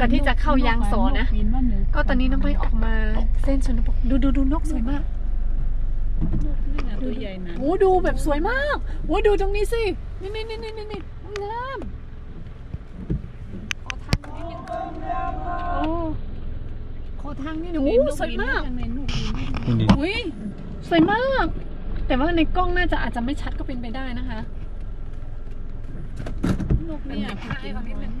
ก่อนที่จะเข้ายางโสนะบิว่าหก็ตอนนี้น้องไปออกมาเส้นชนบทดูดูดูนกสวยมากนี่ไงตัวใหญ่นะโอ้ดูแบบสวยมากโอ้ดูตรงนี้สิ นี่นี่นี่นี่นี่นี่งามขอทางนิดนึงโอ้ขอทางนิดนึงโอ้สวยมากข้างในลูกบินคุณดิอุ้ยสวยมาก แต่ว่าในกล้องน่าจะอาจจะไม่ชัดก็เป็นไปได้นะคะลูกเนี่ยเป็นไม้ก่อนนิดนึง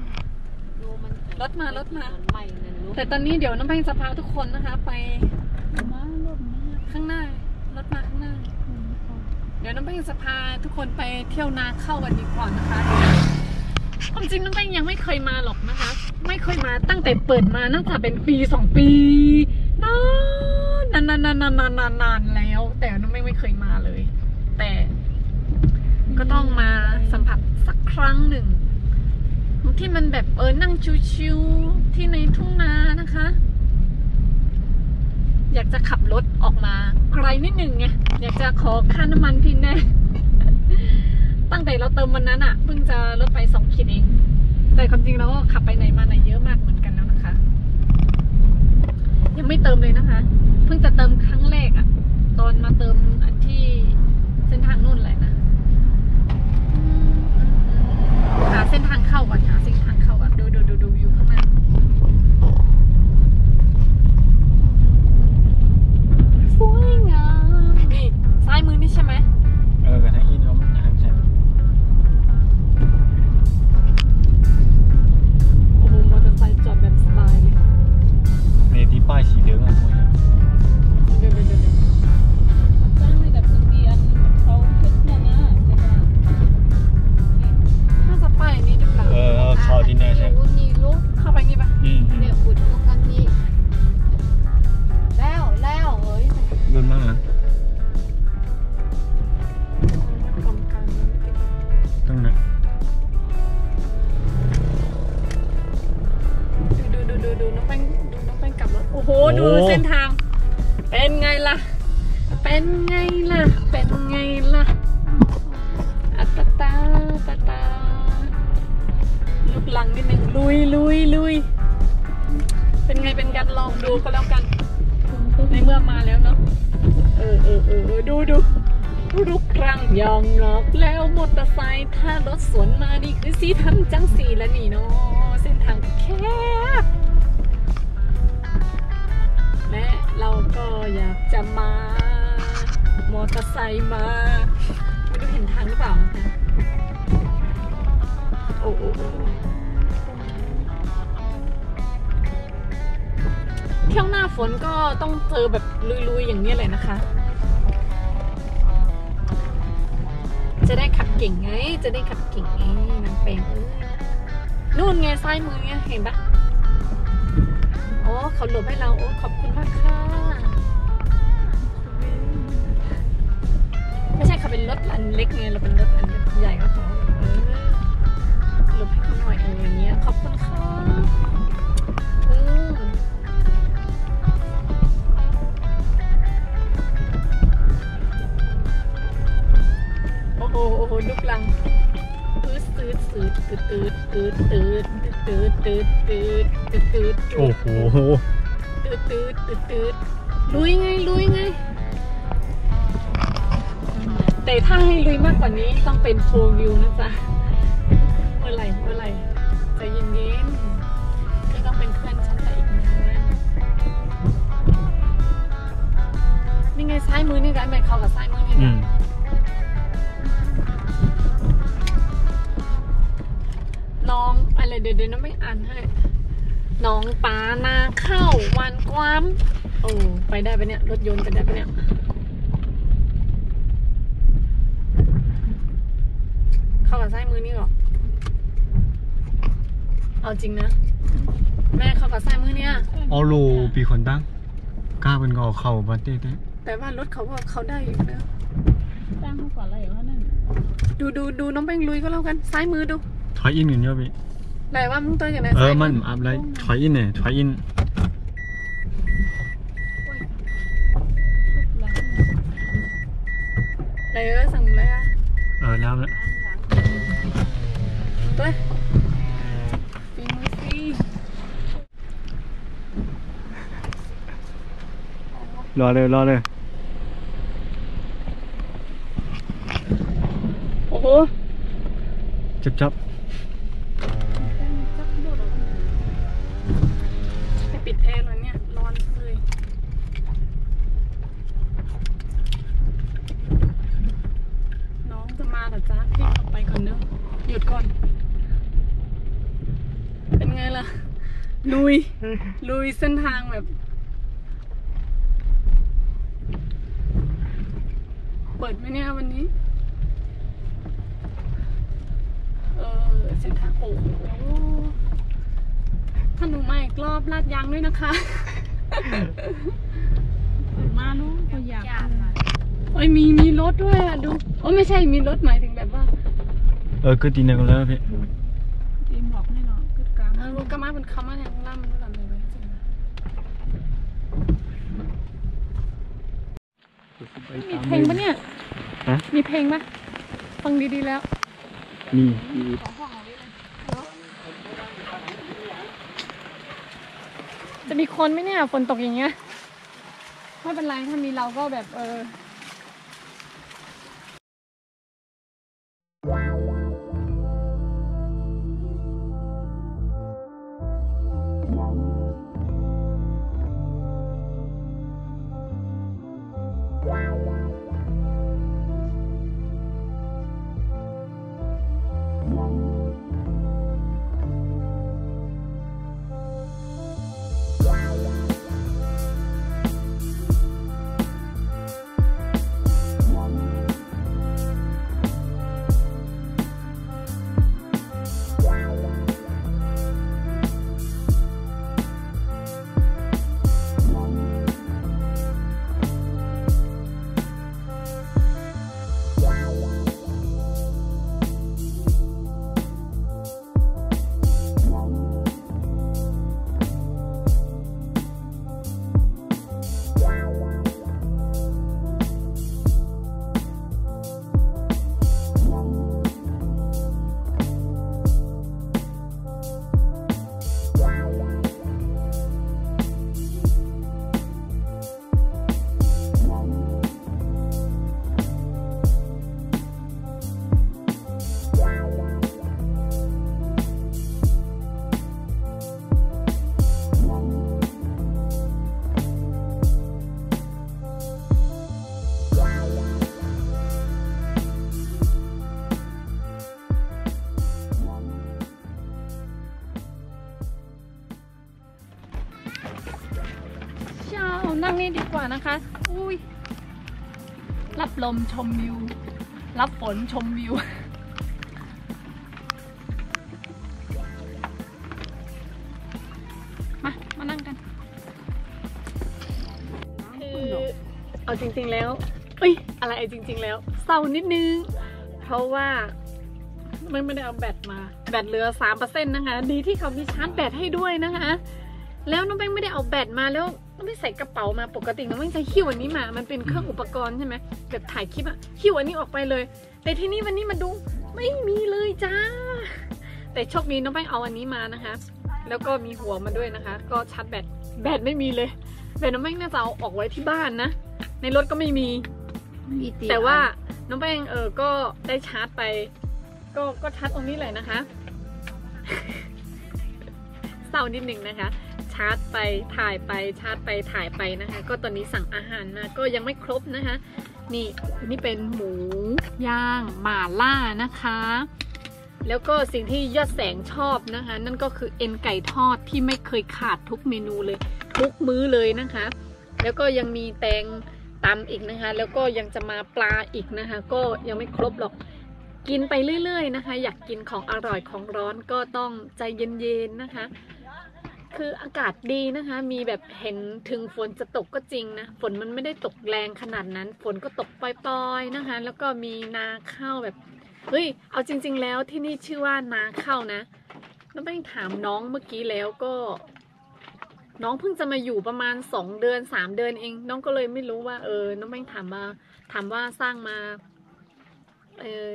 ดูมันรถมารถมาใหม่นั่นลูกแต่ตอนนี้เดี๋ยวน้องแป้งจะพาทุกคนนะคะ ไปมาลูกมาข้างหน้ารถมาข้างหน้า เดี๋ยวน้องแป้งจะพาทุกคนไปเที่ยวนาเข้ากันดีกว่านะคะความจริงน้องแป้งยังไม่เคยมาหรอกนะคะ ไม่เคยมาตั้งแต่เปิดมาน่าจะเป็นปีสองปีนานนานนานนานนานนานนานแล้ว แต่น้องแป้งไม่เคยมาเลย แต่ก็ต้องมาสัมผัสสักครั้งหนึ่ง ที่มันแบบเออนั่งชิวๆที่ในทุ่งนานะคะ อยากจะขับรถออกมาไกลนิดหนึ่งไงอยากจะขอค่าน้ำมันพี่แน่ตั้งแต่เราเติมวันนั้นอะเพิ่งจะลดไปสองขีดเอง แต่ความจริงเราก็ขับไปไหนมาไหนเยอะมากเหมือนกันแล้วนะคะ ยังไม่เติมเลยนะคะ เพิ่งจะเติมครั้งแรกอะตอนมาเติมอันที่เส้นทางนู่นแหละนะอืม หาเส้นทางเข้าก่อนหาเส้นทางเข้าก่อนดูดูดูดูวิวข้างหน้าสวยงามนี่ซ้ายมือนี่ใช่ไหมเออกันทั้อินเขามันนะครับใช่โอ้โหมอเตอร์ไซค์จอดแบบสบายเลยเมที่ป้ายสีเหลืองอะ อ้โอ้โเที่ยวหน้าฝนก็ต้องเจอแบบลุยๆอย่างนี้เลยนะคะ จะได้ขับเก่งไง จะได้ขับเก่งไงนางเป็งนู่นไงซ้ายมือไงเห็นปะโอ้เขาหลบให้เราโอ้ขอบคุณมากค่ะ ไม่ใช่เขาเป็นรถอันเล็กไงเราเป็นรถอันใหญ่ก็เขาเออ ขอบคุณค่ะเออโอ้โหโอ้โหลูกลังตืดตืดตืดตืดตืดตืดตืดตืดตืดตืดตืดตืดโอ้โหตืดตืดตืดตืดลุยไงลุยไงแต่ถ้าให้ลุยมากกว่านี้ต้องเป็นโฟวิวนะจ๊ะ ไปได้ปะเนี่ย รถยนต์ไปได้ปะเนี่ยเข้ากับซ้ายมือนี่หรอ เอาจริงนะ แม่เข้ากับซ้ายมือเนี่ยเอาโลปีคนตั้งกล้าเป็นก็เอาเข่าบัดเต้เต้แต่ว่ารถเขาว่าเขาได้อยู่แล้วจ้างเขาก่อนอะไรอย่างนั้นดูดูดูน้องแป้งลุยก็แล้วกันซ้ายมือดูถอยอินหนึ่งเยอะพี่ไหนว่ามึงตัวอย่างไรเออซ้ายมันอัพไรถอยอินเนี่ยถอยอิน Đây á, xong lấy á Ờ, nam nữa Tới. Lo đây, lo đây. Ủa? Chấp chấp ลุยเส้นทางแบบ เปิดไหมเนี่ยวันนี้ เออเส้นทางโอ้โหถ้าหนูมาอีกรอบลาดยางด้วยนะคะมาลูกก็อยากเอ้ยมีมีรถด้วยอะดูโอ้ยไม่ใช่มีรถหมายถึงแบบว่า เออคือตีหนึ่งแล้วพี่ทีมบอกแน่นอนกึดกลางเออรถกระมาเป็นคำว่าแทงล่ำด้วยกันเลยเว้ยจริงนะ มีเพลงปะเนี่ย ฮะ มีเพลงปะฟังดีๆแล้วมีจะมีคนไหมเนี่ย ฝนตกอย่างเงี้ย ไม่เป็นไร ถ้ามีเราก็แบบเออ นั่งนี่ดีกว่านะคะ อุ้ย รับลมชมวิว รับฝนชมวิว มา มานั่งกันคือเอาจริงๆแล้วเอ้ย อะไรจริง ๆ แล้ว เศร้านิดนึง เพราะว่าไม่ไม่ได้เอาแบตมา แบตเหลือสามเปอร์เซ็นต์นะคะ ดีที่เขามีชาร์จแบตให้ด้วยนะคะ แล้วน้องแป้งไม่ได้เอาแบตมาแล้วน้อง ไม่ใส่กระเป๋ามาปกติน้องแป้งใช้หิ้วอันนี้มา มันเป็นเครื่องอุปกรณ์ใช่ไหมแบบถ่ายคลิปอะหิ้วอันนี้ออกไปเลย แต่ที่นี่วันนี้มาดูไม่มีเลยจ้า แต่โชคดีน้องแป้งเอาอันนี้มานะคะ แล้วก็มีหัวมาด้วยนะคะ ก็ชาร์จแบตแบตไม่มีเลยแบตน้องแป้งน่าจะเอาออกไว้ที่บ้านนะ ในรถก็ไม่มี แต่ว่าน้องแป้งเออก็ได้ชาร์จไป ก็ก็ชาร์จตรงนี้เลยนะคะเศร้านิดหนึ่งนะคะชาร์จไปถ่ายไปชาร์จไปถ่ายไปนะคะ ก็ตอนนี้สั่งอาหารมาก็ยังไม่ครบนะคะ นี่นี่เป็นหมูย่างหม่าล่านะคะ แล้วก็สิ่งที่ยอดแสงชอบนะคะ นั่นก็คือเอ็นไก่ทอดที่ไม่เคยขาดทุกเมนูเลย ทุกมื้อเลยนะคะ แล้วก็ยังมีแตงตำอีกนะคะ แล้วก็ยังจะมาปลาอีกนะคะ ก็ยังไม่ครบหรอกกินไปเรื่อย ๆ นะคะ อยากกินของอร่อยของร้อนก็ต้องใจเย็น ๆ นะคะ คืออากาศดีนะคะ มีแบบเห็นถึงฝนจะตกก็จริงนะ ฝนมันไม่ได้ตกแรงขนาดนั้น ฝนก็ตกปล่อยๆนะคะ แล้วก็มีนาข้าวแบบ เฮ้ย เอาจริง ๆ แล้วที่นี่ชื่อว่านาข้าวนะน้องไปถามน้องเมื่อกี้แล้วก็ น้องเพิ่งจะมาอยู่ประมาณสองเดือนสามเดือนเอง น้องก็เลยไม่รู้ว่า เออ น้องแป้งถามมาถามว่าสร้างมา เออ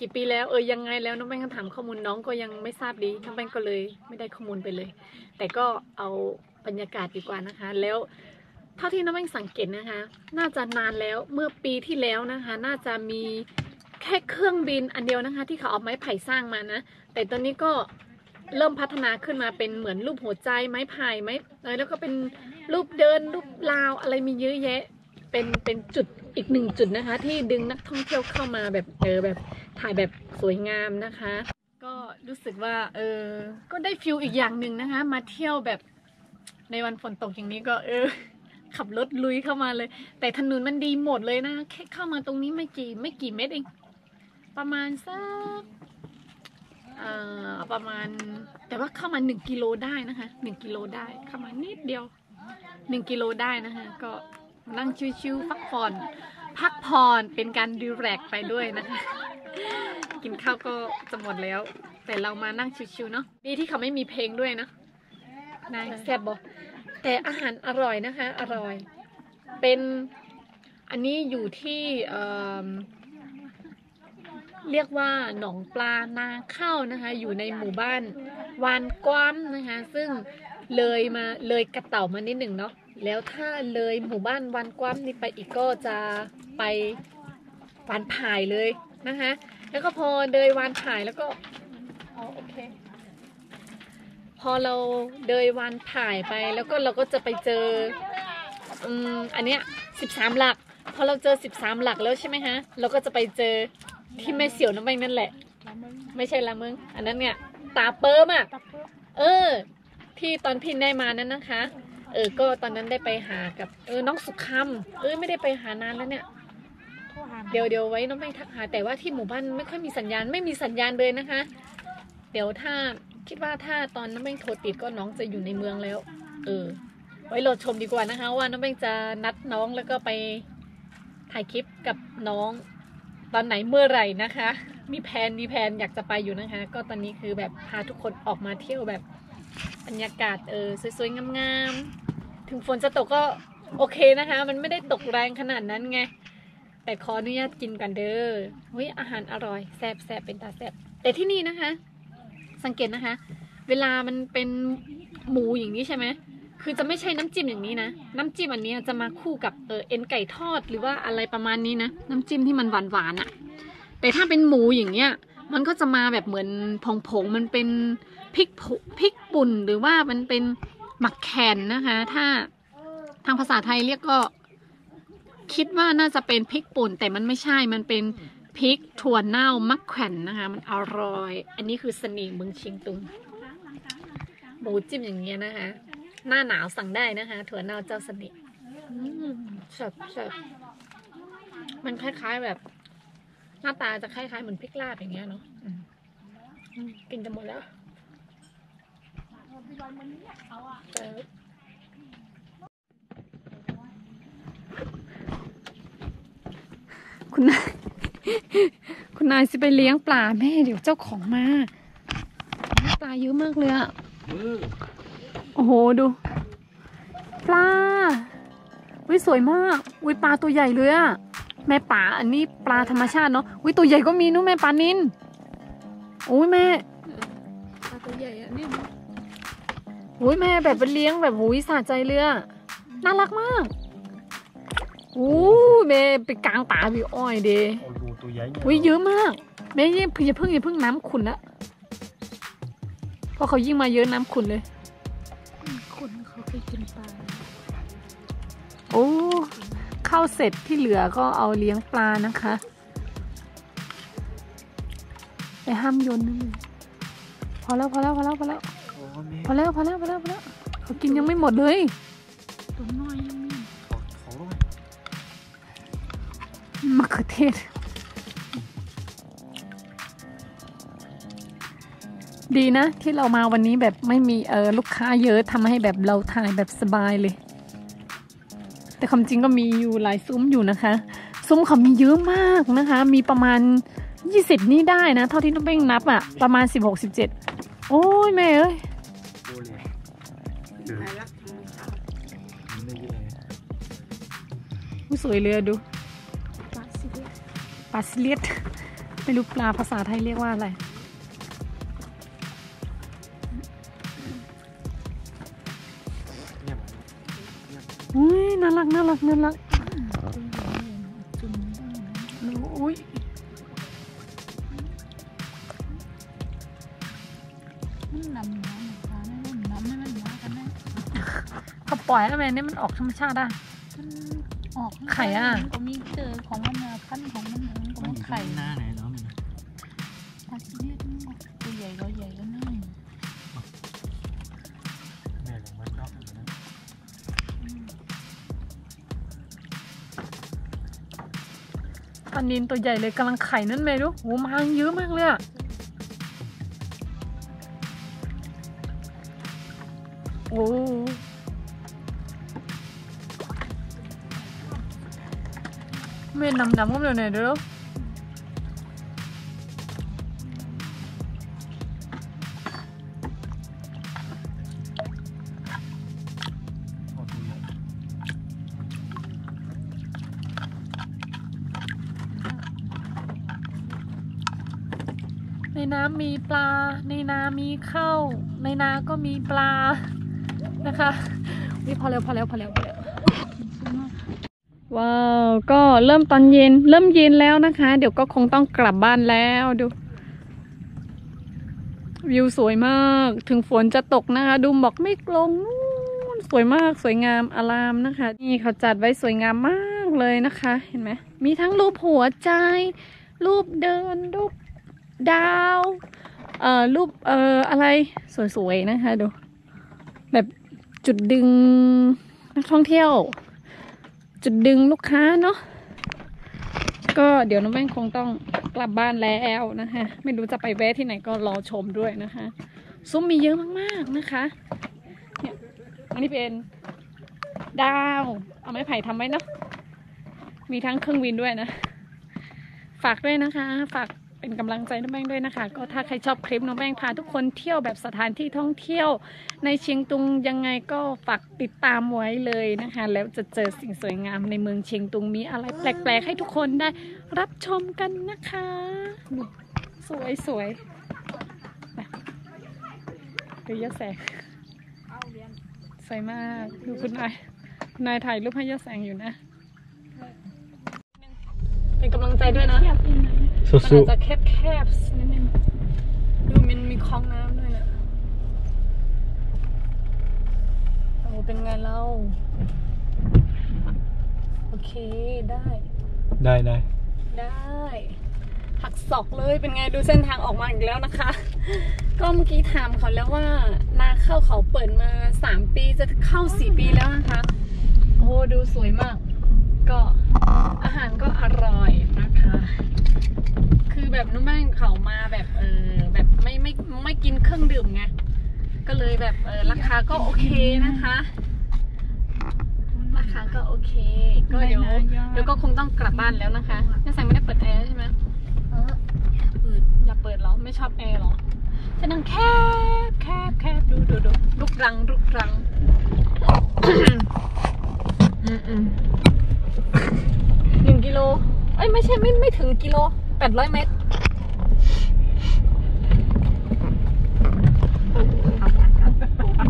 กี่ปีแล้วเออยังไงแล้วน้องแป้งก็ถามข้อมูลน้องก็ยังไม่ทราบดีน้องแป้งก็เลย ไม่ได้ข้อมูลไปเลย แต่ก็เอาบรรยากาศดีกว่านะคะ แล้วเท่าที่น้องแป้งสังเกตนะคะ น่าจะนานแล้วเมื่อปีที่แล้วนะคะ น่าจะมีแค่เครื่องบินอันเดียวนะคะ ที่เขาเอาไม้ไผ่สร้างมานะ แต่ตอนนี้ก็เริ่มพัฒนาขึ้นมาเป็นเหมือนรูปหัวใจไม้ไผ่ไม้แล้วก็เป็นรูปเดินรูปลาวอะไรมีเยอะแยะ เป็นเป็นจุดอีกหนึ่งจุดนะคะ ที่ดึงนักท่องเที่ยวเข้ามาแบบเออแบบถ่ายแบบสวยงามนะคะ รู้สึกว่า เออ ก็ได้ฟิลอีกอย่างหนึ่งนะคะ มาเที่ยวแบบในวันฝนตกอย่างนี้ก็ เออ ขับรถลุยเข้ามาเลย แต่ถนนมันดีหมดเลยนะแค่เข้ามาตรงนี้ไม่กี่ไม่กี่เมตรเอง ประมาณสักเอ่อประมาณแต่ว่าเข้ามาหนึ่งกิโลได้นะคะหนึ่งกิโลได้เข้ามานิดเดียวหนึ่งกิโลได้นะคะก็นั่งชิวๆพักผ่อนพักผ่อนเป็นการดีแรกไปด้วยนะคะ กินข้าวก็จะหมดแล้ว แต่เรามานั่งชิวๆเนาะดีที่เขาไม่มีเพลงด้วยเนาะนายแซ่บบอกแต่อาหารอร่อยนะคะ อร่อย เป็นอันนี้อยู่ที่เอิ่มเรียกว่าหนองปลานาข้าวนะคะ อยู่ในหมู่บ้านวานกว้ามนะคะ ซึ่งเลยมาเลยกระเต่ามานิดหนึ่งเนาะแล้วถ้าเลยหมู่บ้านวานกว้ามนี่ไปอีกก็จะไปวานผายเลยนะคะ แล้วก็พอเดินวานผายแล้วก็ อ๋อโอเค พอเราเดินวานผายไปแล้วก็เราก็จะไปเจออืมอันเนี้ยสิบสามหลัก พอเราเจอสิบสามหลักแล้วใช่ไหมฮะ เราก็จะไปเจอที่แม่เสี่ยวน้ำแบงนั่นแหละ ไม่ใช่ละมึง อันนั้นเนี่ยตาเปิมอะ เออ ที่ตอนพี่ได้มานั้นนะคะ เออ ก็ตอนนั้นได้ไปหากับ เออ น้องสุขคำเออ ไม่ได้ไปหานานแล้วเนี่ย เดี๋ยวเดี๋ยวไว้น้องแป้งทักหา แต่ว่าที่หมู่บ้านไม่ค่อยมีสัญญาณ ไม่มีสัญญาณเลยนะคะ เดี๋ยวถ้าคิดว่าถ้าตอนน้องแป้งโทรติดก็น้องจะอยู่ในเมืองแล้ว เออ ไว้เราชมดีกว่านะคะ ว่าน้องแป้งจะนัดน้องแล้วก็ไปถ่ายคลิปกับน้อง ตอนไหนเมื่อไหร่นะคะ มีแผนมีแผนอยากจะไปอยู่นะคะ ก็ตอนนี้คือแบบพาทุกคนออกมาเที่ยวแบบบรรยากาศเออสวยๆงามๆถึงฝนจะตกก็โอเคนะคะ มันไม่ได้ตกแรงขนาดนั้นไง แต่ขออนุญาตกินกันเด้อเฮ้ยอาหารอร่อยแซ่บแซ่บเป็นตาแซ่บแต่ที่นี่นะคะ สังเกตนะคะ เวลามันเป็นหมูอย่างนี้ใช่ไหมคือจะไม่ใช่น้ำจิ้มอย่างนี้นะ น้ำจิ้มอันนี้จะมาคู่กับเออเอ็นไก่ทอดหรือว่าอะไรประมาณนี้นะ น้ำจิ้มที่มันหวานหวานๆอะแต่ถ้าเป็นหมูอย่างเงี้ย มันก็จะมาแบบเหมือนผงๆมันเป็นพริกผพริกป่นหรือว่ามันเป็นหมักแคนนะคะ ถ้าทางภาษาไทยเรียกก็ คิดว่าน่าจะเป็นพริกป่นแต่มันไม่ใช่มันเป็น พริกถั่วเน่ามักแขวนนะคะ มันอร่อย อันนี้คือสน่ห์เมืองเชียงตุงหมูจิ้มอย่างเงี้ยนะคะ หน้าหนาวสั่งได้นะคะ ถั่วเน่าเจ้าสน่ห์อืมเสิร์ฟเสิร์ฟมันคล้ายๆแบบ หน้าตาจะคล้ายๆเหมือนพริกลาบอย่างเงี้ยเนาะกินจะหมดแล้วคุณนาย คุณนายสิไปเลี้ยงปลาแม่เดี๋ยวเจ้าของมา ปลาเยอะมากเลยอะโอ้โหดู ปลาวิสวยมากวิปลาตัวใหญ่เลยอะแม่ป่าอันนี้ปลาธรรมชาติเนาะวิตัวใหญ่ก็มีนู้นแม่ปลานินโอ้ยแม่ปลาตัวใหญ่อะนี่โอ้ยแม่แบบเป็นเลี้ยงแบบหูยสะใจเลยอะน่ารักมากโอ้ยแม่ไปกลางป่าวิอ้อยเดโอ้โห ตัวใหญ่เนี่ยอุ้ยเยอะมากแม่ยิ่งอย่าเพิ่งอย่าเพิ่งน้ำขุนละเพราะเขายิ่งมาเยอะน้ำขุนเลยคนเขาไปกินปลาโอ้ข้าวเสร็จที่เหลือก็เอาเลี้ยงปลานะคะไปห้ามโยนนั่นเลยพอแล้วพอแล้วพอแล้วพอแล้วโอ้แม่พอแล้วพอแล้วพอแล้วพอแล้วเขากินยังไม่หมดเลยตัวน้อยยังมีเขาเขาด้วยมะเขือเทศ ดีนะ ที่เรามาวันนี้แบบไม่มีเออลูกค้าเยอะทำให้แบบเราถ่ายแบบสบายเลย แต่ความจริงก็มีอยู่หลายซุ้มอยู่นะคะ ซุ้มเขามีเยอะมากนะคะ มีประมาณยี่สิบนี่ได้นะ เท่าที่น้องเป้งนับอะประมาณสิบหกสิบเจ็ดโอ้ยแม่เอ้ยโอ้เลยเออปลาลักธรรมชาติมันไม่เยอะเลยอุ๊ยสวยเลยอะดูปลาสิเลียปลาซิเลียดไม่รู้ปลาภาษาไทยเรียกว่าอะไร น่ารักน่ารักน่ารักจุ่มอุ้ยมันนำน้ำนะคะน้ำให้มันมากันนะเขาปล่อยให้มันนี่มันออกธรรมชาติอะมันออกไข่อะมันก็มีเจอของมันนะพันธุ์ของมันนะมันก็มีไข่หน้าไหนแล้วมัานินตัวใหญ่เลยกำลังไข่นั่นเมดูโหมาเยอะมากเลยอะโอ้เม่ดำๆก็มีไหนเด้อ นน้ำมีปลา ในนามีข้าวในนาก็มีปลานะคะนี่พอแล้วพอแล้วพอแล้วพอแล้วว้าวก็เริ่มตอนเย็นเริ่มเย็นแล้วนะคะ เดี๋ยวก็คงต้องกลับบ้านแล้วดู วิวสวยมาก ถึงฝนจะตกนะคะ ดูหมอกไม่กลงนู่นสวยมากสวยงามอารามนะคะ นี่เขาจัดไว้สวยงามมากเลยนะคะ เห็นไหมมีทั้งรูปหัวใจ รูปเดินรูป ดาวเอ่อรูปเอ่ออะไรสวยๆนะคะดู แบบจุดดึงนักท่องเที่ยว จุดดึงลูกค้าเนาะก็เดี๋ยวน้องแม่งคงต้องกลับบ้านแล้วนะคะ ไม่รู้จะไปแวะที่ไหนก็รอชมด้วยนะคะซุ้มมีเยอะมากๆนะคะเนี่ยอันนี้เป็นดาว เอาไม้ไผ่ทำไว้เนาะมีทั้งเครื่องบินด้วยนะ ฝากด้วยนะคะ ฝาก เป็นกำลังใจน้องแป้งด้วยนะคะ ก็ถ้าใครชอบคลิปน้องแป้งพาทุกคนเที่ยวแบบสถานที่ท่องเที่ยว ในเชียงตุงยังไงก็ฝากติดตามไว้เลยนะคะ แล้วจะเจอสิ่งสวยงามในเมืองเชียงตุงมีอะไรแปลกๆ ให้ทุกคนได้รับชมกันนะคะสวยสวยดูยอดแสงสวยมากดูคุณนายนายถ่ายรูปให้ยอดแสงอยู่นะ เป็นกำลังใจด้วยนะ สุมันอาจจะแคบแคบๆนิดนึงดูมันมีคลองน้ำด้วยนะโอ้เป็นไงเราโอเคได้ๆได้ได้ได้ หักศอกเลยเป็นไงดูเส้นทางออกมาอีกแล้วนะคะ ก็เมื่อกี้ถามเขาแล้วว่า นาข้าวเขาเปิดมาสามปีจะเข้าสี่ปีแล้วนะคะ โอ้ดูสวยมาก ก็อาหารก็อร่อยนะคะ คือแบบนุ่มแม่ง เขามาแบบเออแบบไม่ไม่ไม่กินเครื่องดื่มไงก็เลยแบบเออราคาก็โอเคนะคะราคาก็โอเค ก็เดี๋ยวเดี๋ยวก็คงต้องกลับบ้านแล้วนะคะแม่แสงไม่ได้เปิดแอร์ใช่ไหมเออเปิดอย่าเปิดเหรอไม่ชอบแอร์เหรอจะนั่งแคบแคบแคบดูดูดูลุกรังลุกรังอืมอืมหนึ่งกิโลเอ้ยไม่ใช่ไม่ไม่ถึงกิโลแปดร้อยเมตร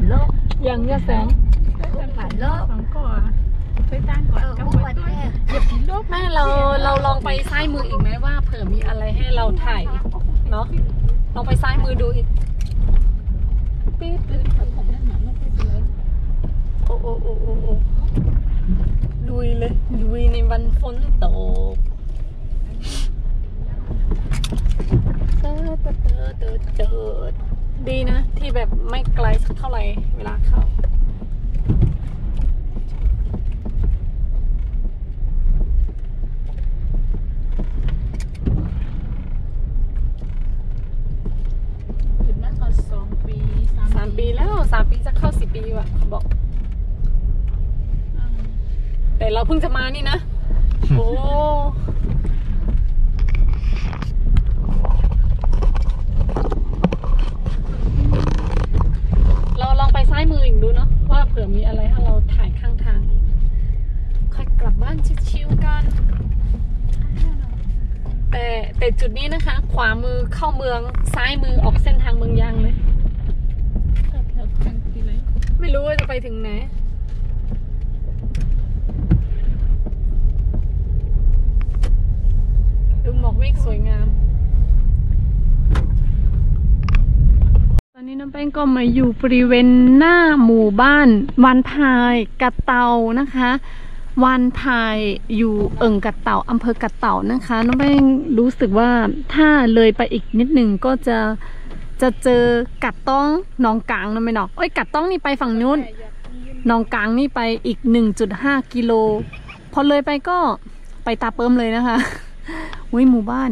โลก อ ย่างเงี้ยแสง ผ่านโลกสองก่อไปตั้งก่อนเออก็พวกเปิวัดแรกอย่าผิดโลกแม่เราเราลองไปซ้ายมืออีกไหมว่าเผื่อมีอะไรให้เราถ่ายเนาะลองไปซ้ายมือดูอีกปี๊ดปี๊ดผมนั่นหนาไม่ไปเลยโอ้โอ้โอ้โอ้โอ้ลุยเลยลุยในวันฝนตกเตอเตอเตอเตอเตอดี นะ ที่แบบไม่ไกลสักเท่าไหร่เวลาเข้าหยุดมาก่อนสองปีสามปีแล้วสามปีจะเข้าสี่ปีว่ะเขาบอกอ่าแต่เราเพิ่งจะมานี่นะ เข้าเมืองซ้ายมือออกเส้นทางเมืองยางเลยไม่รู้ว่าจะไปถึงไหนดูหมอกเมฆสวยงาม ตอนนี้น้ำแป้งก็มาอยู่บริเวณหน้าหมู่บ้านวันพายกะเตานะคะ วานพายอยู่เอิงกะเต่าอำเภอกะเต่านะคะ น้องแป้งรู้สึกว่าถ้าเลยไปอีกนิดหนึ่งก็จะจะเจอกัดต้องหนองกลางนะไม่หนอกเอ้ยกัดต้องนี่ไปฝั่งนู้นหนองกลางนี่ไปอีก 1.5 กิโล พอเลยไปก็ไปตาเปิมเลยนะคะอุ้ยหมู่บ้าน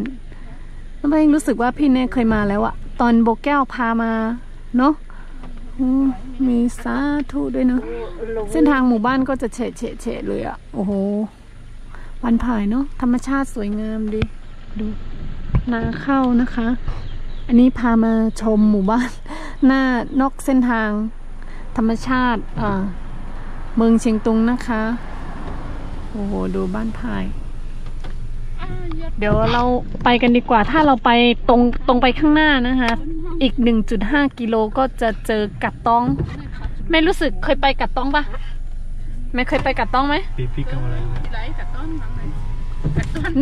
น้องแป้งรู้สึกว่าพี่เน่เคยมาแล้วอะตอนโบแก้วพามาเนาะ มมีสาธุด้วยเนาะเส้นทางหมู่บ้านก็จะเฉะเฉะเฉะเลยอะโอ้โหวันผ่ายเนาะธรรมชาติสวยงามดีดูนาเข้านะคะ อันนี้พามาชมหมู่บ้าน หน้านอกเส้นทาง ธรรมชาติอ่าเมืองเชียงตุงนะคะ โอ้โห ดูบ้านพาย เดี๋ยวเราไปกันดีกว่า ถ้าเราไปตรงตรงไปข้างหน้านะคะ อีก 1.5 กิโลก็จะเจอกัดต้อง ไม่รู้สึกเคยไปกัดต้องปะไม่เคยไปกัดต้องไหมปีปีกันอะไรไหลกับต้นมังเลย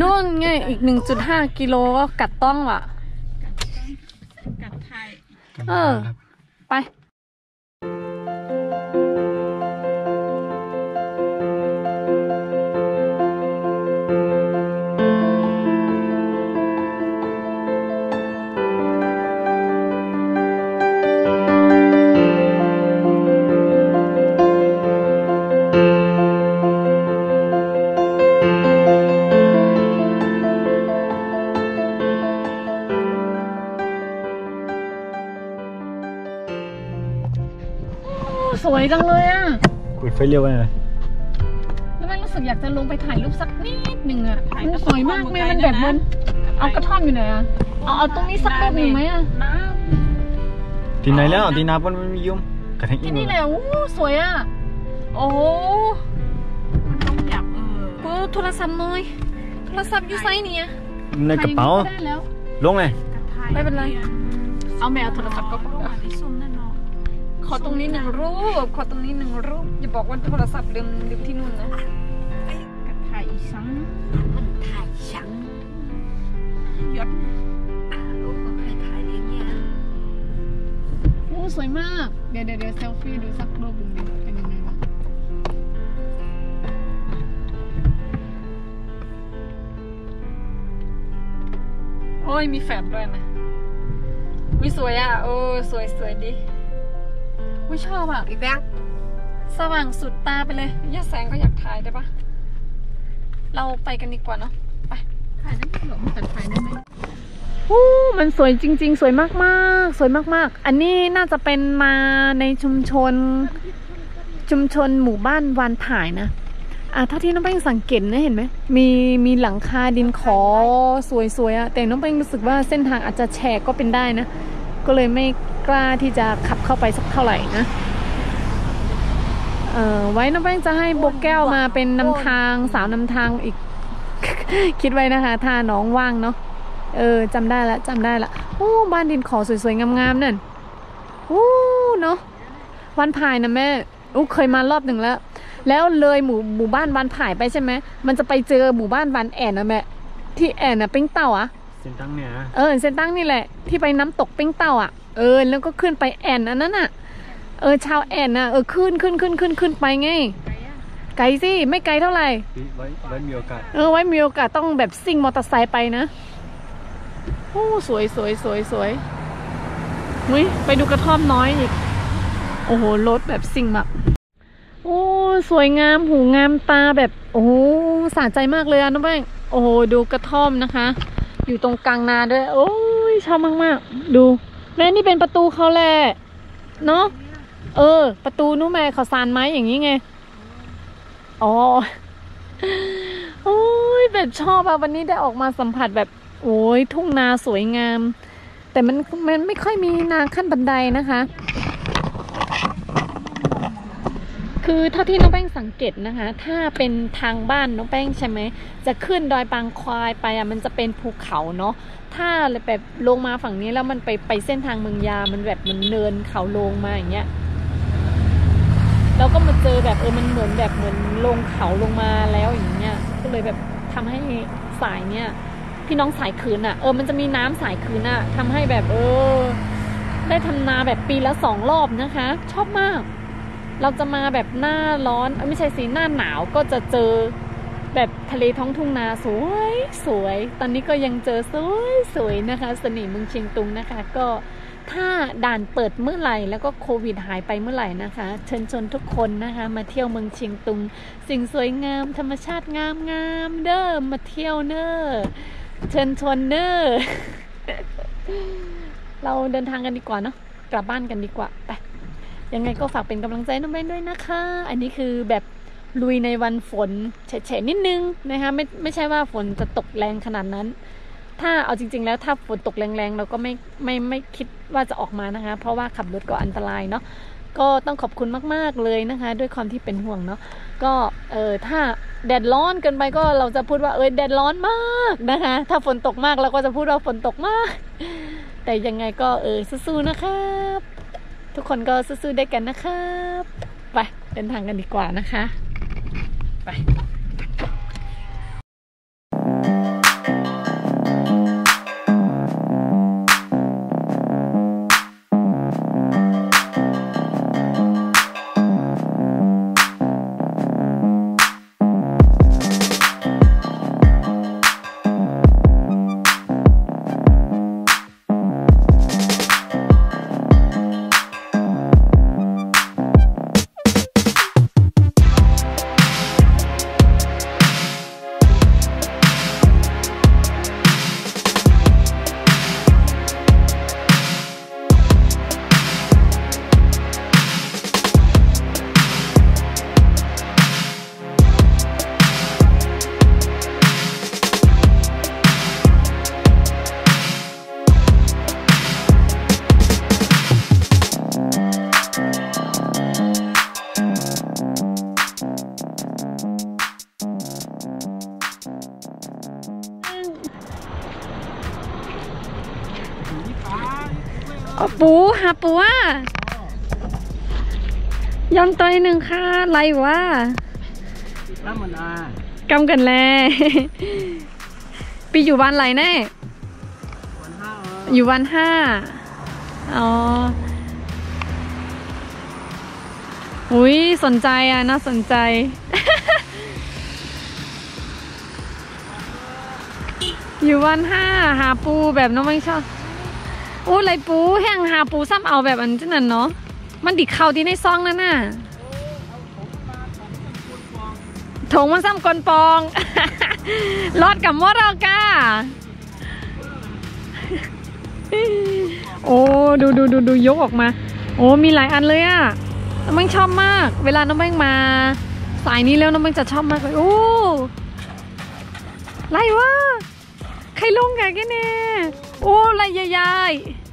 นู่นไงอีก 1.5 กิโลก็กัดต้องว่ะ กับไทย เออ ไป เปิดไฟเลี้ยวไว้หน่อยแล้วแม่รู้สึกอยากจะลงไปถ่ายรูปสักนิดหนึ่งอะมันสวยมากแม่มันแบบเหมันเอากระท่อมอยู่ไหนอะเอาเอาตรงนี้สักรูปหนึ่งไหมอะน้ที่ไหนแล้วที่นาปนมันมียุ่มกระทั่งอีที่กนี่แหละโอ้สวยอะโอ้โหำต้องหยับเออเปิดโทรศัพท์หน่อยโทรศัพท์อยู่ไซส์เนี่ยในกระเป๋า ถ่ยอย่งนี้ก็ได้แล้ว ลงเลยกับไทยไม่เป็นไร เอาแมวโทรศัพท์ก็พอมาที่ส้มแน่นอน ขอตรงนี้หนึ่งรูป ขอตรงนี้หนึ่งรูป อย่าบอกว่าโทรศัพท์ลืมลืมที่นู่นนะกับไทยอีสังมันไทยสังยศโอ้สวยมากเดี๋ยวเดี๋ยวเดี๋ยวเซลฟี่ดูสักรูปหนึ่งดิเป็นยังไงวะโอ้ยมีแฟลชด้วยนะวิสวยอะ โอ้สวยสวยดิ วิชอบอะ อีแบงสว่างสุดตาไปเลยย่าแสงก็อยากถ่ายได้ปะเราไปกันดีกว่าเนาะ ไปถ่ายได้ไหมหรอมันตัดถ่ายได้ไหมโอ้มันสวยจริง ๆ สวยมากๆ สวยมากๆ อันนี้น่าจะเป็นมาในชุมชน ชุมชนหมู่บ้านวานถ่ายนะอ่าเท่าที่น้องแป้งสังเกตนะเห็นไหมมีมีหลังคาดินขอสวยๆอะแต่น้องแป้งรู้สึกว่าเส้นทางอาจจะแฉกก็เป็นได้นะ ก็เลยไม่กล้าที่จะขับเข้าไปสักเท่าไหร่นะเออไว้น้องแป้งจะให้โบกแก้วมาเป็นนำทางสาวนำทางอีก คิดไว้นะคะ ถ้าน้องว่างเนาะเออจำได้ละจำได้ละโอ้บ้านดินขอสวยๆงามๆนั่นโอ้เนาะวันพายนะแม่อู้เคยมารอบหนึ่งแล้ว แล้วเลยหมู่หมู่บ้านวันผายไปใช่ไหมมันจะไปเจอหมู่บ้านวันแอนนะแม่ที่แอนนะปิ้งเต่าอะ นตั้งเนี่ยนะเออเซนตั้งนี่แหละ ที่ไปน้ำตกปิ้งเต่าอะเออแล้วก็ขึ้นไปแอนอันนั้นอะเออชาวแอนนะเออขึ้นขึ้นขึ้นขึ้นขึ้นไปไงไกลสิไม่ไกลเท่าไหร่ไว้ไว้มีโอกาสเออไว้มีโอกาสต้องแบบซิ่งมอเตอร์ไซค์ไปนะโอ้สวยสวยสวยสวยอุ้ยไปดูกระท่อมน้อยอีก โอ้โหรถแบบซิ่งมากโอ้สวยงามหูงามตาแบบ โอ้โหสะใจมากเลยอะน้องแป้งโอ้โหดูกระท่อมนะคะ อยู่ตรงกลางนาด้วย โอ้ยชอบมากๆ ดูแม่นี่เป็นประตูเขาแหละเนาะเออ ประตูนู้นแม่เขาซานไม้อย่างนี้ไงอ๋อโอ้ยแบบชอบอะวันนี้ได้ออกมาสัมผัสแบบ โอ้ยทุ่งนาสวยงาม แต่มันมันไม่ค่อยมีนาขั้นบันไดนะคะ คือเท่าที่น้องแป้งสังเกตนะคะ ถ้าเป็นทางบ้านน้องแป้งใช่ไหมจะขึ้นดอยปางควายไปอะมันจะเป็นภูเขาเนาะถ้าแบบลงมาฝั่งนี้แล้วมันไปไปเส้นทางเมืองยา มันแบบมันเนินเขาลงมาอย่างเงี้ยแล้วก็มาเจอแบบเออมันเหมือนแบบเหมือนลงเขาลงมาแล้วอย่างเงี้ยก็เลยแบบทำให้สายเนี่ยพี่น้องสายคืนอะเออมันจะมีน้ำสายคืนอะทำให้แบบเออ ได้ทำนาแบบปีละสองรอบนะคะ ชอบมาก เราจะมาแบบหน้าร้อนไม่ใช่สิหน้าหนาวก็จะเจอแบบทะเลท้องทุ่งนาสวยสวย ตอนนี้ก็ยังเจอสวยสวยนะคะสน่ห์เมืองเชียงตุงนะคะ ก็ถ้าด่านเปิดเมื่อไหร่แล้วก็โควิดหายไปเมื่อไหร่นะคะ เชิญชวนทุกคนนะคะ มาเที่ยวเมืองเชียงตุง สิ่งสวยงาม ธรรมชาติงามงามเด้อมาเที่ยวเนอ้อเชิญชวนเนอ้อเราเดินทางกันดีกว่าเนาะกลับบ้านกันดีกว่าไป ยังไงก็ฝากเป็นกำลังใจน้องเบนด้วยนะคะ อันนี้คือแบบลุยในวันฝนเฉยๆนิดนึงนะคะไม่ไม่ใช่ว่าฝนจะตกแรงขนาดนั้น ถ้าเอาจริง ๆ แล้วถ้าฝนตกแรงๆ เราก็ไม่ไม่ไม่คิดว่าจะออกมานะคะ เพราะว่าขับรถก็อันตรายเนาะก็ต้องขอบคุณมากๆเลยนะคะ ด้วยความที่เป็นห่วงเนาะก็เออถ้าแดดร้อนเกินไปก็เราจะพูดว่าเออแดดร้อนมากนะคะ ถ้าฝนตกมากเราก็จะพูดว่าฝนตกมาก แต่ยังไงก็เออสู้ๆนะครับ ทุกคนก็สู้ๆได้กันนะครับ ไปเดินทางกันดีกว่านะคะ ไป ปูหาปูอะยองตัวหนึ่งค่ะไรวะน้ำมันอากำกันแลปีอยู่บ้านไรแน่วันห้าอยู่วันห้าอ๋ออุ้ยสนใจอะน่าสนใจ อยู่วันห้าหาปูแบบน้องไม่ชอบ อู้ไรปูแห้งหาปูซ้ำเอาแบบอันนั้นเนาะมันดิเข้าที่ในซองนั่นน่ะถงมันซ้ำกลปองรอดกับมดเราก้าโอ้ดูดูดูดูยกออกมา โอ้มีหลายอันเลยอะน้องแบงชอบมาก เวลาน้องแบงมา สายนี้แล้วน้องแบงจะชอบมากเลยโอ้ไรวะ ใครลงแกกันเนี่ยโอ้ไรใหญ่ๆ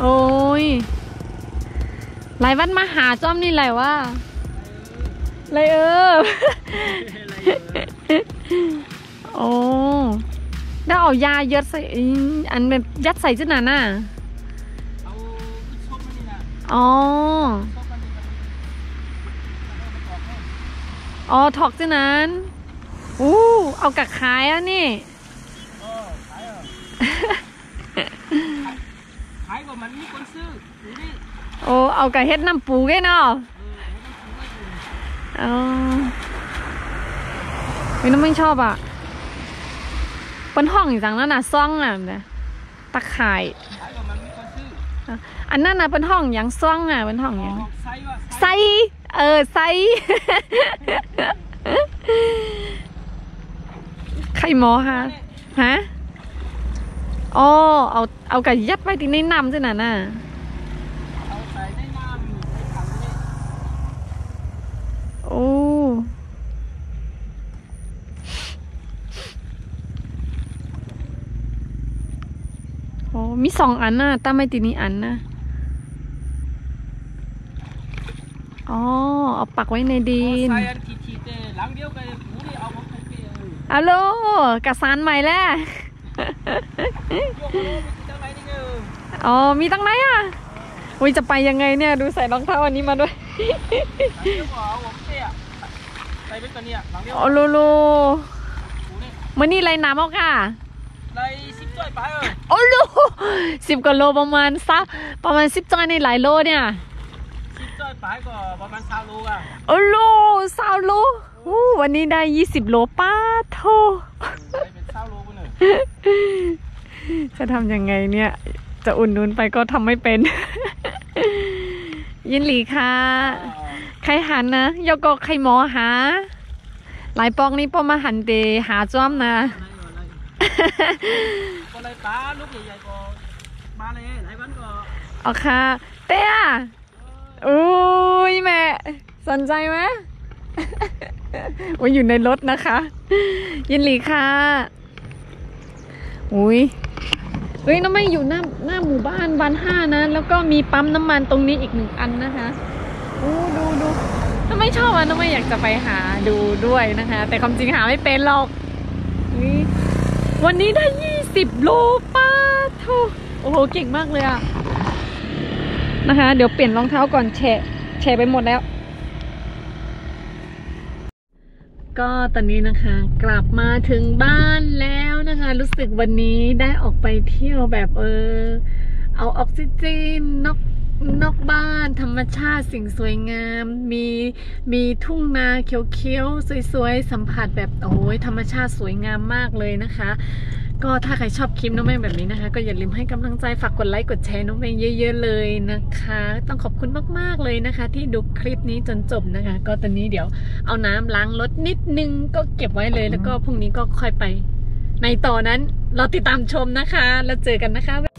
โอ้ยหลายวันมาหาจอมนี่ไรวะเลยเออโอ้ได้เอายายัดใส่อีอันแบบยัดใส่จุดนั้นน่ะเอาชมมันนี่นะอ๋อ ชมมันนี่นะ อ๋อถอกจุดนั้นอู้เอากักขายอะนี่เออขายเหรอขายกว่ามันมีคนซื้อดูดิโอ้เอากักเฮ็ดน้ำปูแกเนาะเออให้มันซื้อไว้อยู่อ๋อไม่น้องไม่ชอบอะเป็นห้องอย่างจังนั้นน่ะซ่องอะแบบตะข่ายขายกว่ามันมีคนซื้ออันนั้นน่ะเป็นห้องอย่างซ่องอะเป็นห้องอย่างออกไซส์ว่าไซส์ไซ เออไซใครหมอฮะฮะอ๋อเอาเอากระยัดไว้ที่ในน้ำใช่น่ะน่ะเนน้ำในถังนี่โอ้โอ้มีสองอันน่ะตั้งไม่ตีนี้อันนะ อ๋อ เอาปักไว้ในดินเอาใส่อันทีๆแต่หลังเดียวกันหมูนี่เอาของผมไปเออฮัลโหลกระสานใหม่แล้วโยกโลไปที่ทางไหนนี่เอออ๋อ มีตั้งไหนอะอุ้ยจะไปยังไงเนี่ยดูใส่รองเท้าอันนี้มาด้วยเดียวเหรอผมเตี้ยไปเป็นตัวเนี้ยหลังเดียวโอ้โลโลหูนี่มื่อนี้ไรน้ำเอาค่ะได้สิบจ้อยไปเออโอ้โลสิบกว่าโลประมาณซะประมาณสิบจอยในหลายโลเนี่ย สิบจ้อยไปก็ประมาณสามโลอะโอ้โลสาวโลอู้วันนี้ได้ยี่สิบโลป้าโทได้เป็นสามโลกูหนึ่งจะทำยังไงเนี่ย จะอุ่นนุนไปก็ทำไม่เป็น ยินหลีค่ะใครหันนะยกก็ใครหมอหา หลายปองนี้ปอมาหันเดหาจ้อมนะก็เลยป้าลูกใหญ่ๆก็มาเลยหลายวันก็เอาค่ะ เต้อะ อุ้ยแม่ สนใจไหมว่าอยู่ในรถนะคะ ยินหลีค่ะ อุ้ยเฮ้ยน้องไม่อยู่หน้าหน้าหมู่บ้านบ้านห้านะ แล้วก็มีปั๊มน้ำมันตรงนี้อีกหนึ่งอันนะคะอู้ดูดูน้องไม่ชอบอะน้องไม่อยากจะไปหาดูด้วยนะคะ แต่ความจริงหาไม่เป็นหรอกวันนี้ได้ยี่สิบโลป้าโทโอ้โหเก่งมากเลยอะ นะคะ เดี๋ยวเปลี่ยนรองเท้าก่อนแฉะแฉะไปหมดแล้ว ก็ตอนนี้นะคะ กลับมาถึงบ้านแล้วนะคะ รู้สึกวันนี้ได้ออกไปเที่ยวแบบเออ เอาออกซิเจนนอกนอกบ้านธรรมชาติสิ่งสวยงาม มีมีทุ่งนาเขียวๆสวยๆ สัมผัสแบบโอ้ยธรรมชาติสวยงามมากเลยนะคะ ก็ถ้าใครชอบคลิปน้องแม่งแบบนี้นะคะ ก็อย่าลืมให้กำลังใจฝากกดไลค์กดแชร์น้องแม่งเยอะ ๆ เลยนะคะ ต้องขอบคุณมากๆเลยนะคะ ที่ดูคลิปนี้จนจบนะคะ ก็ตอนนี้เดี๋ยวเอาน้ำล้างรถนิดนึงก็เก็บไว้เลยแล้วก็พรุ่งนี้ก็ค่อยไป ในต่อนั้นเราติดตามชมนะคะ แล้วเจอกันนะคะ